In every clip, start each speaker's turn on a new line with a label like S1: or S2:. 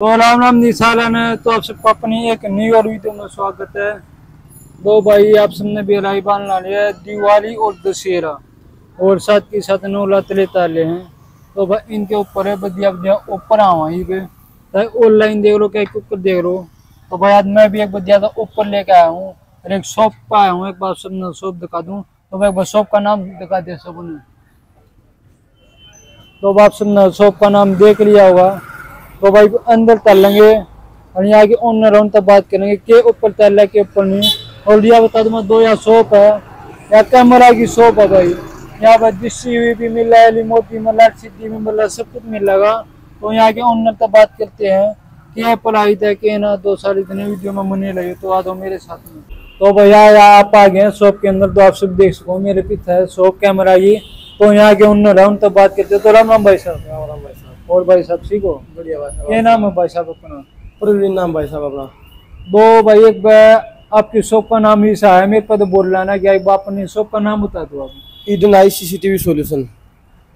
S1: तो राम राम निशालन है तो आप सबको अपनी एक नई और वीडियो में स्वागत है। दो भाई आप सबने भी राई बाँध ला लिया है, दिवाली और दशहरा। और साथ के साथ नौलात लेता ले हैं। तो भाई इनके ऊपर है बढ़िया बढ़िया ऊपर आवा ही पे। चाहे ऑनलाइन देख लो क्या ऊपर देख लो। तो भाई आज मैं भी एक बढ़िया का ऊपर लेके आया हूँ। और एक शॉप पर आया हूँ, एक बार सबने शॉप दिखा दूँ। तो भाई शॉप का नाम दिखा दे सबने। तो आप सबने शॉप का नाम देख लिया होगा। तो भाई अंदर तल लेंगे और यहाँ के ओनर तक बात करेंगे के ऊपर तल है के ऊपर नहीं। और यह बता दूँ दो यहाँ शॉप है। या कैमरा की शॉप है भाई। यहाँ पर डिस्सी हुई भी मिल रहा है रिमोट भी मिल रहा है भी मिल रहा है, सब कुछ मिल रहा तो यहाँ के ओनर तक बात करते हैं कि पढ़ाई था कि ना, दो साल इतने वीडियो में मनी लगे तो आ दो मेरे साथ में। तो भैया यहाँ आप आ गए शॉप के अंदर तो आप सब देख सको, मेरे पीछे है शॉप कैमरा की तो यहाँ के ओनर है उन तक बात करते तो राम राम भाई साहब।
S2: राम राम भाई साहब।
S1: और भाई साहब
S2: बढ़िया भाई साहब
S1: क्या नाम है भाई साहब अपना
S2: प्रवीण नाम भाई साहब अपना
S1: दो भाई एक आपकी शॉप का नाम ही सा है मेरे पर तो बोल रहा है ना अपनी शॉप का नाम बता दो आप
S2: ईडन आई सीसीटीवी सॉल्यूशन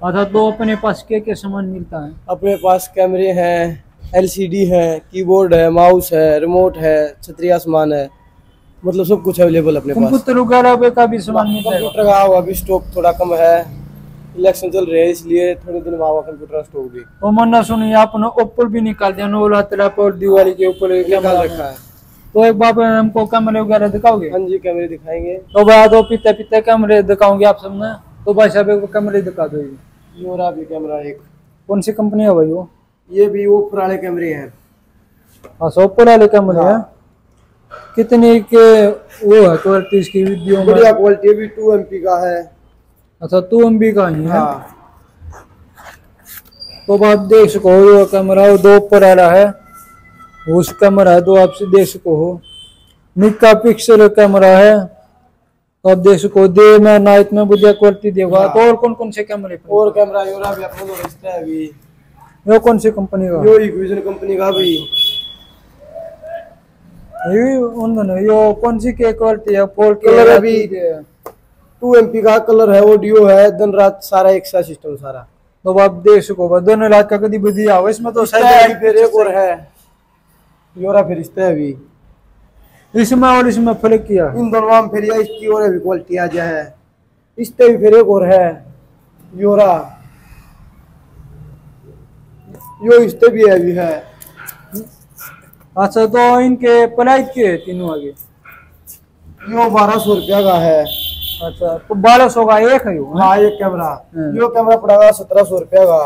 S1: अच्छा तो अपने पास क्या क्या सामान मिलता है
S2: अपने पास कैमरे हैं एलसीडी है कीबोर्ड है माउस है रिमोट है छतरिया सामान है मतलब सब कुछ अवेलेबल अपने पास
S1: कंप्यूटर वगैरह का भी सामान मिलता है
S2: कंप्यूटर का अभी स्टॉक थोड़ा कम है इलेक्शन चल रहे हैं इसलिए थोड़े दिन में कंप्यूटर का स्टॉक भी
S1: तो मन्ना सुनिए आपने ऊपर भी निकाल दिया नोला तेरा पर दिवाली के ऊपर
S2: निकाल
S1: कैमरा
S2: रखा है।
S1: तो एक बार हमको कैमरे वगैरह दिखाओगे?
S2: हाँ जी कैमरे दिखाएँगे।
S1: तो भाई दो पीते पीते कैमरे दिखाओगे आप सबने तो भाई साहब एक कैमरे दिखा दो ये।
S2: ये हो कैमरा एक।
S1: कौन सी कंपनी है भाई वो?
S2: ये भी वो पुराने कैमरे हैं।
S1: हाँ सौ वाले कैमरे हैं। कितने के वो है क्वालिटी इसकी वीडियो
S2: बढ़िया क्वालिटी भी टू एम का है।
S1: अच्छा तू एम बी का ही? तो आप देख सको ये कैमरा वो दो ऊपर आ रहा है। उस कैमरा है दो आप देख सको हो। निका पिक्सल कैमरा है। तो आप देख सको दे में नाइट में बढ़िया क्वालिटी देगा तो और कौन कौन से कैमरे
S2: और कैमरा यो रहा भी अपने को है अभी।
S1: ये कौन सी कंपनी का?
S2: यो इक्विजन कंपनी का भी
S1: ये उन ये कौन सी के क्वालिटी है? फोर
S2: कलर अभी टू एम का कलर है ऑडियो है दिन रात सारा एक सा सिस्टम सारा।
S1: तो आप देख सको दोनों रात का कभी बढ़िया हो इसमें तो
S2: रिश्ता है फिर एक और है। योरा फिर रिश्ता है अभी।
S1: इसमें और इसमें फ़र्क किया।
S2: इन दोनों में फिर इसकी और भी क्वालिटी आ जाए। इससे भी फिर एक और है। योरा यो इससे भी है अभी है।
S1: अच्छा तो इनके प्राइस के तीनों आगे?
S2: यो बारह सौ रुपया का है।
S1: अच्छा तो बारह सौ का एक है
S2: हाँ एक कैमरा। यो कैमरा पड़ेगा सत्रह सौ रुपया का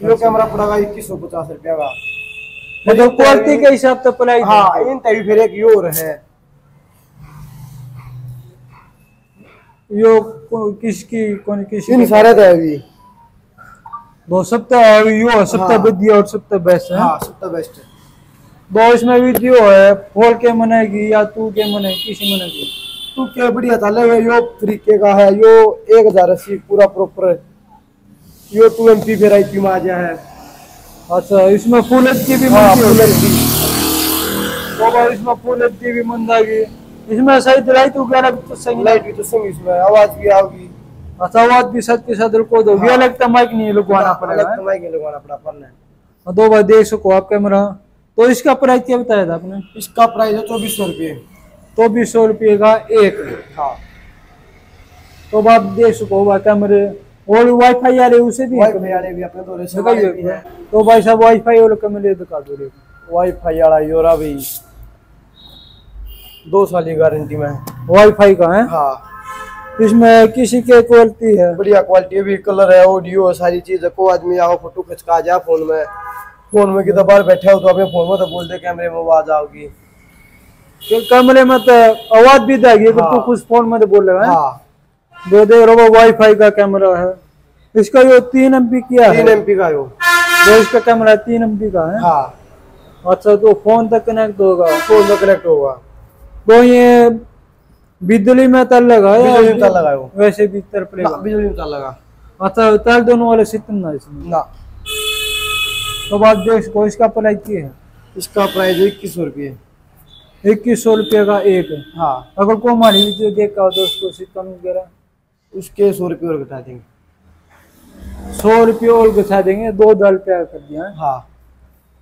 S2: यो कैमरा पड़ेगा इक्कीस सौ पचास रुपया का
S1: मतलब क्वालिटी के हिसाब से प्राइस
S2: हाँ इन तभी फिर एक यो और है
S1: यो किसकी कौन किसकी
S2: इन सारे थे अभी
S1: दो सप्ताह यो सप्ताह
S2: हाँ।
S1: विद्या और सप्ताह बेस्ट है
S2: हाँ सबसे बेस्ट है
S1: दो इसमें वीडियो है फोर के मनेगी या टू के मने किसी मनेगी
S2: तू क्या बढ़िया था? ले यो फ्री के का है यो एक हज़ार अस्सी पूरा प्रॉपर यो टू एम पी वेराइटी में आ गया है।
S1: अच्छा इसमें फुल एच की भी
S2: हाँ,
S1: मिलती
S2: full
S1: होगी। तो भाई इसमें फुल एच की भी मंदागी। इसमें शायद लाइट वगैरह भी तो सही
S2: लाइट भी तो संग इसमें आवाज़ भी आओगी।
S1: अच्छा आवाज़ भी साथ के साथ रुको दो। ये लगता माइक नहीं लगवाना पड़ेगा।
S2: अलग कमाई के लगवाना पड़ा पड़ना है
S1: हाँ, दो भाई देख सको आप कैमरा तो इसका प्राइस क्या बताया था आपने?
S2: इसका प्राइस है चौबीस सौ रुपये।
S1: तो बीस सौ रुपये का एक
S2: हाँ
S1: तो आप देख सको भाई कैमरे और वाईफाई आ रहे उसे भी
S2: वाई फाई वाले भी अपने भी है।
S1: तो भाई साहब वाईफाई वाले कैमरे दिखा दो रे।
S2: वाई फाई वाला योरा भी। दो साल की गारंटी में। है
S1: वाईफाई का है?
S2: हाँ।
S1: इसमें किसी के क्वालिटी है?
S2: बढ़िया क्वालिटी भी कलर है ऑडियो सारी चीज़ है। कोई आदमी आओ फ़ोटो खिंच का आ जा फ़ोन में। फ़ोन में कितना बार बैठे हो तो अपने फ़ोन में तो बोल दे कैमरे में आवाज़ आओगी।
S1: कि कैमरे में तो आवाज़ भी देगी अगर
S2: हाँ।
S1: तू कुछ फ़ोन में तो बोल रहा है।
S2: हाँ।
S1: दो दे रो वाईफाई का कैमरा है। इसका ये तीन एम पी किया
S2: तीन एम पी का यो।
S1: जो इसका कैमरा तीन एम पी का है?
S2: हाँ।
S1: अच्छा तो फ़ोन तक कनेक्ट होगा।
S2: फ़ोन में कनेक्ट होगा।
S1: तो ये बिजली में तल लगा
S2: बिजली में तार लगा है वो।
S1: वैसे भी तर पड़ेगा?
S2: बिजली में तार लगा।
S1: अच्छा तार दोनों वाले सिस्टम ना इसमें?
S2: ना।
S1: तो बात देख सको इसका प्राइस क्या है?
S2: इसका प्राइस है इक्कीस सौ रुपये।
S1: इक्कीस सौ रुपये का एक। है।
S2: हाँ
S1: अगर कोई हमारी वीडियो देख का हो तो उसको सिस्टम वगैरह
S2: उसके सौ रुपये और घटा देंगे।
S1: सौ रुपये और घुसा देंगे दो दाल रुपया कर दिया है।
S2: हाँ।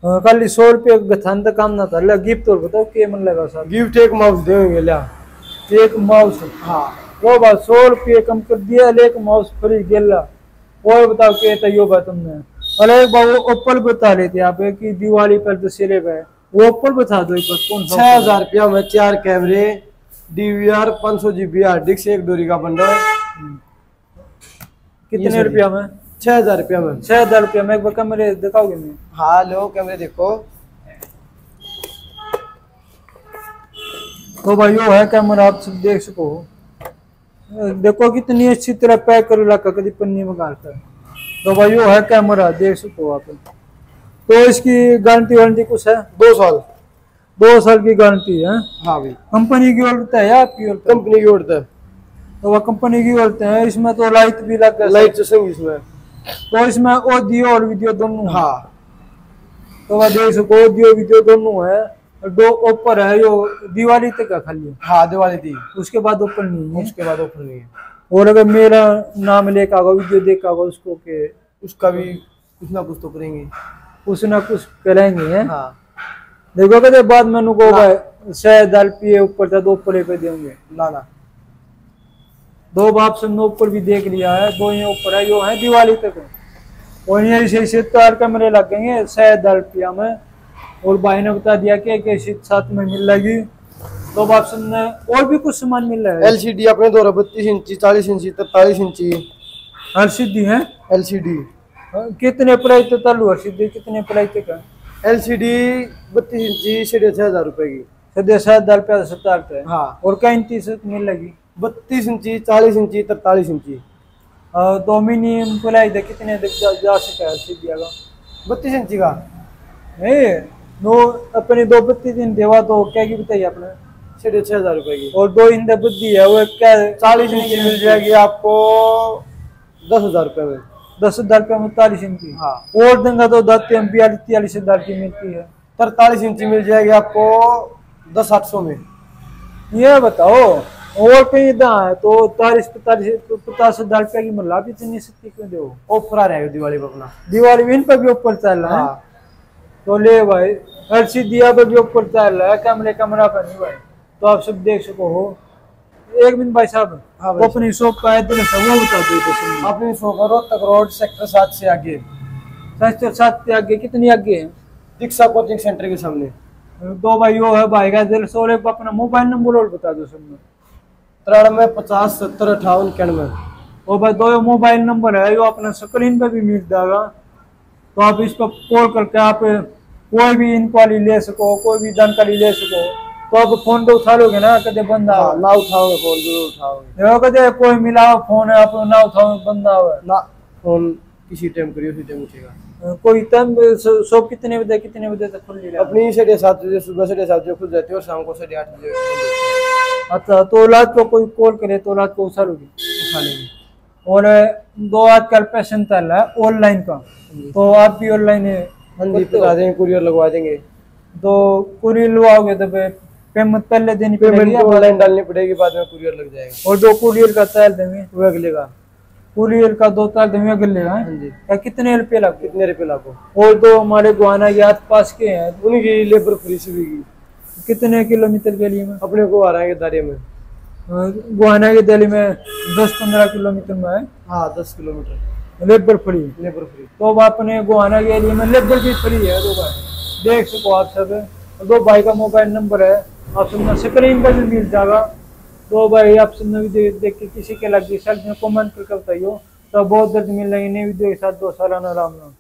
S1: हाँ, कल सौ रुपये गथान तक काम ना था। ले गिफ्ट और बताओ के मन लगा साहब
S2: गिफ्ट एक माउस देंगे लिया
S1: एक माउस।
S2: हाँ।
S1: वो बात सौ रुपये कम कर दिया ले एक माउस फ्री गेला और बताओ के तैयो बात तुमने अरे वो ओप्पल बता थे आप कि दिवाली पर दशहरे पे वो ओप्पल बता दो एक बार कौन सा
S2: छह हज़ार रुपया में चार कैमरे डीवीआर पाँच सौ जीबी हार्ड डिस्क एक डोरी का बंडल।
S1: कितने रुपया में?
S2: छह हज़ार रुपया में।
S1: छह हज़ार रुपया में एक बार कमरे दिखाओगे मैं
S2: हाँ लो कैमरे देखो।
S1: तो भाई वो है कैमरा आप सब देख सको। देखो कितनी अच्छी तरह पैक कर रखा कभी पन्नी में गाड़ कर तो भाई वो है कैमरा देख सको आप। तो इसकी गारंटी वारंटी कुछ है?
S2: दो साल।
S1: दो साल की गारंटी है?
S2: हाँ भाई।
S1: कंपनी की ओर है या आपकी ओर
S2: कंपनी की ओर है
S1: तो वह कंपनी की ओर है इसमें तो लाइट भी लग गया।
S2: लाइट इसमें।
S1: तो इसमें ऑडियो और वीडियो दोनों हाँ। तो वह देख सको ऑडियो वीडियो दोनों है। दो ऊपर है यो दिवाली तक है खाली।
S2: हाँ दिवाली थी।
S1: उसके बाद ऊपर नहीं है।
S2: उसके बाद ऑफ़र नहीं है।
S1: और अगर मेरा नाम लेकर आगा वीडियो देखा होगा उसको के
S2: उसका भी कुछ ना कुछ तो करेंगे।
S1: कुछ ना कुछ करेंगे हैं?
S2: हाँ।
S1: देखो कहते बाद में उनको शायद दाल पिए ऊपर था दो ऊपर पे देंगे।
S2: ना ना।
S1: दो बाप से हमने ऊपर भी देख लिया है दो ये ऊपर है यो है दिवाली तक। और ये इसे इसे तार कमरे लगेंगे शायद दाल पिया में। और भाई ने बता दिया कि एक ऐसी साथ में मिल जाएगी दो बाप से हमने और भी कुछ सामान मिल रहा है।
S2: एलसीडी अपने दो बत्तीस इंची चालीस इंची तैतालीस इंची।
S1: सिद्धि है?
S2: एलसीडी।
S1: कितने प्राइस तक चालू हर सिद्धि कितने प्राइस तक है?
S2: एलसीडी बत्तीस इंची साढ़े छह हज़ार रुपए की।
S1: सद्य शायद दाल पिया सत्तर है
S2: हाँ।
S1: और कहीं तीस मिल लगी?
S2: बत्तीस इंची चालीस इंची तैतालीस इंची।
S1: और दो मिनी प्लाई दे कितने तक जा, जा सका है सीधिया का
S2: बत्तीस इंची का।
S1: नहीं दो अपने दो बत्ती दिन देवा तो क्या की बताइए आपने?
S2: साढ़े छह हज़ार रुपए की।
S1: और दो इंदे बुद्धि है वो क्या
S2: चालीस इंची मिल जाएगी आपको दस हज़ार रुपए में।
S1: दस हज़ार रुपया में चालीस इंची।
S2: हाँ।
S1: और देंगे तो दस बयालीस तियालीस हज़ार की मिलती है।
S2: तरतालीस इंची मिल जाएगी आपको दस आठ सौ में।
S1: ये बताओ और कहीं इधर है तो चालीस पैतालीस पचास हज़ार रुपया की मिला भी इतनी सस्ती क्यों दो
S2: ऑफ़र आ रहेगा दिवाली पर अपना।
S1: दिवाली भी इन पर भी ऊपर चल रहा है?
S2: हाँ।
S1: तो ले भाई एलसी दिया पर भी ऊपर चल रहा है कैमरे कैमरा पर नहीं भाई। तो आप सब देख सको हो। एक मिनट भाई साहब।
S2: हाँ
S1: अपनी शॉप का एड्रेस है वो बता दो
S2: अपनी शॉप रोहतक रोड सेक्टर सात से आगे।
S1: सेक्टर सात के आगे कितनी आगे है?
S2: दीक्षा कोचिंग सेंटर के सामने।
S1: दो भाई वो है भाई का दिल सोले पर अपना मोबाइल नंबर और बता दो सब में।
S2: तिरानवे पचास सत्तर अठावन इक्यानवे।
S1: वो भाई दो मोबाइल नंबर है जो अपना स्क्रीन पे भी मिल जाएगा। तो आप इस पर कॉल करके आप कोई भी इंक्वायरी ले सको कोई भी जानकारी ले सको। तो आप फ़ोन तो उठा लोगे ना कदे बंदा
S2: हाँ, ना उठाओगे फ़ोन ज़रूर उठाओगे।
S1: देखो कदे कोई मिला फ़ोन है आप ना उठाओ बंदा हुआ
S2: ना फ़ोन किसी टाइम करिए उसी टाइम उठेगा।
S1: कोई टाइम शॉप कितने बजे कितने बजे तक खुली रहती
S2: अपनी साढ़े सात बजे सुबह साढ़े सात बजे खुल जाती है और शाम को साढ़े आठ बजे है।
S1: अच्छा तो रात को कोई कॉल करे तो रात को उठा लोगे
S2: उठा लेंगे
S1: और दो आजकल पैशन चल रहा है ऑनलाइन का। तो आप भी ऑनलाइन
S2: हाँ जी बता देंगे कुरियर लगवा देंगे।
S1: तो कुरियर लुआओगे तो पेमेंट पहले देनी
S2: पेमेंट
S1: पड़ेगी या बाद
S2: ऑनलाइन डालनी पड़ेगी बाद में कुरियर लग जाएगा।
S1: और जो कुरियर का चार्ज देंगे
S2: वो अगले का।
S1: कुरियर का दो चार्ज देंगे अगर लेगा
S2: हाँ जी।
S1: कितने रुपये लगते
S2: कितने रुपए लागो?
S1: और दो हमारे गुआना के आस पास के हैं
S2: उनकी लेबर फ्री से भी
S1: कितने किलोमीटर के लिए में?
S2: अपने को आ रहा है दारे में।
S1: गुआना के दिल्ली में दस पंद्रह किलोमीटर में है।
S2: हाँ दस kilometre.
S1: Labour free
S2: labour free
S1: तो अब अपने गुआना के एरिया में लेबर भी फ्री है दो भाई। देख सको आप सब। दो भाई का मोबाइल नंबर है। आप सब स्क्रीन पर भी मिल जाएगा। तो भाई आप सबने वीडियो देख के किसी के लग गई में कमेंट करके बताइयो तो बहुत जल्द मिल रही नई वीडियो के साथ, दो सालाना राम राम